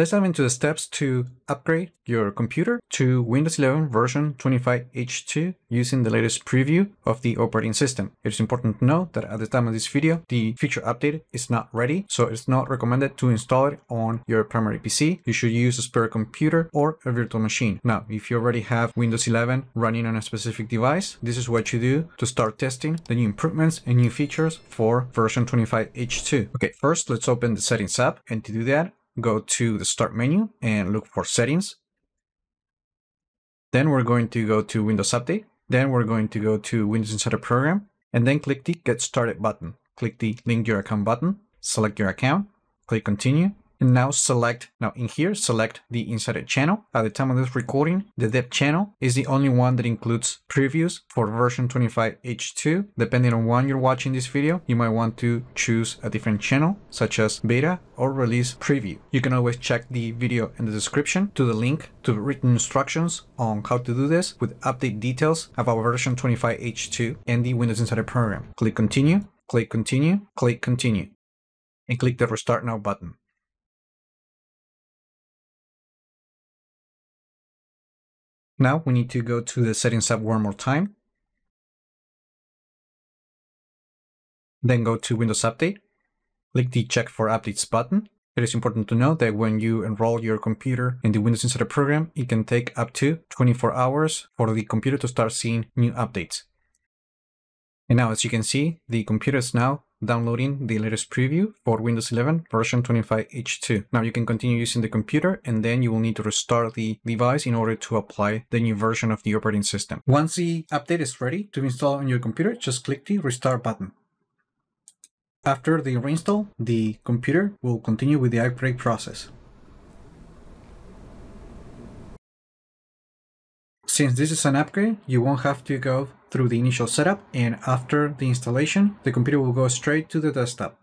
Let's dive into the steps to upgrade your computer to Windows 11 version 25H2 using the latest preview of the operating system. It is important to note that at the time of this video, the feature update is not ready, so it's not recommended to install it on your primary PC. You should use a spare computer or a virtual machine. Now, if you already have Windows 11 running on a specific device, this is what you do to start testing the new improvements and new features for version 25H2. Okay, first let's open the settings app and to do that, go to the start menu and look for settings. Then we're going to go to Windows Update. Then we're going to go to Windows Insider Program and then click the Get Started button. Click the Link Your Account button, select your account, click Continue, and now select, now in here, select the insider channel. At the time of this recording, the dev channel is the only one that includes previews for version 25H2. Depending on when you're watching this video, you might want to choose a different channel, such as beta or release preview. You can always check the video in the description to the link to written instructions on how to do this with update details about version 25H2 and the Windows Insider program. Click continue, click continue, click continue, and click the restart now button. Now we need to go to the settings app one more time. Then go to Windows Update. Click the check for updates button. It is important to note that when you enroll your computer in the Windows Insider program, it can take up to 24 hours for the computer to start seeing new updates. And now as you can see, the computer is now downloading the latest preview for Windows 11 version 25H2. Now you can continue using the computer and then you will need to restart the device in order to apply the new version of the operating system. Once the update is ready to install on your computer, just click the restart button. After the reinstall, the computer will continue with the upgrade process. Since this is an upgrade, you won't have to go through the initial setup and after the installation, the computer will go straight to the desktop.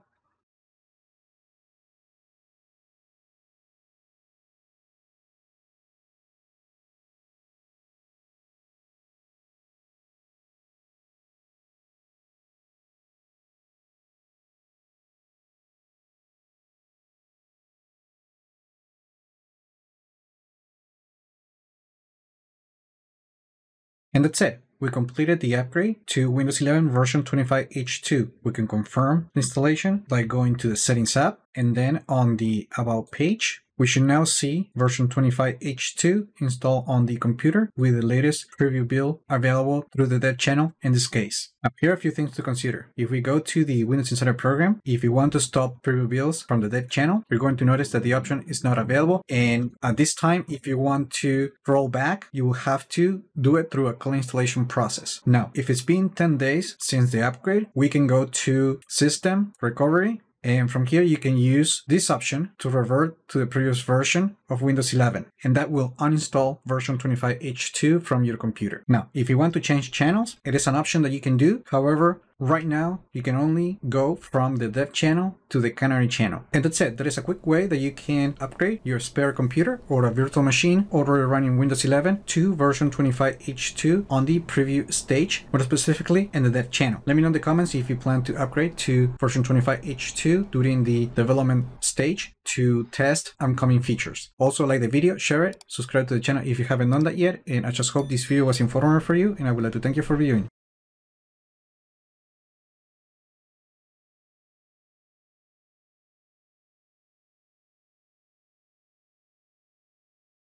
And that's it. We completed the upgrade to Windows 11 version 25H2. We can confirm installation by going to the Settings app and then on the About page, we should now see version 25H2 installed on the computer with the latest preview build available through the dev channel in this case. Now, here are a few things to consider. If we go to the Windows Insider program, if you want to stop preview builds from the dev channel, you're going to notice that the option is not available. And at this time, if you want to roll back, you will have to do it through a clean installation process. Now, if it's been 10 days since the upgrade, we can go to System, Recovery, and from here, you can use this option to revert to the previous version of Windows 11, and that will uninstall version 25H2 from your computer. Now, if you want to change channels, it is an option that you can do. However, Right now, you can only go from the dev channel to the canary channel. And that's it. That is a quick way that you can upgrade your spare computer or a virtual machine already running Windows 11 to version 25H2 on the preview stage, more specifically in the dev channel. Let me know in the comments if you plan to upgrade to version 25H2 during the development stage to test upcoming features. Also like the video, share it, subscribe to the channel if you haven't done that yet, and I just hope this video was informative for you, and I would like to thank you for viewing.